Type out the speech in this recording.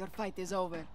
Your fight is over.